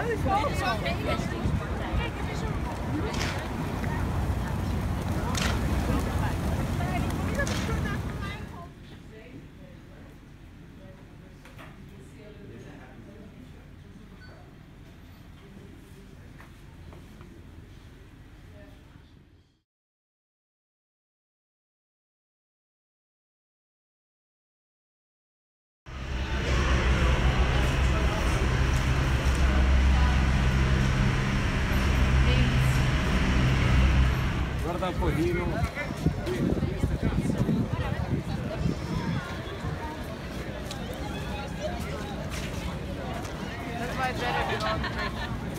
uit. da un pochino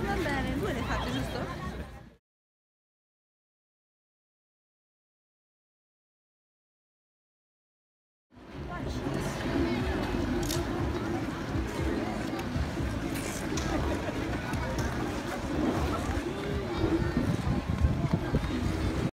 Va bene, due le fate, giusto?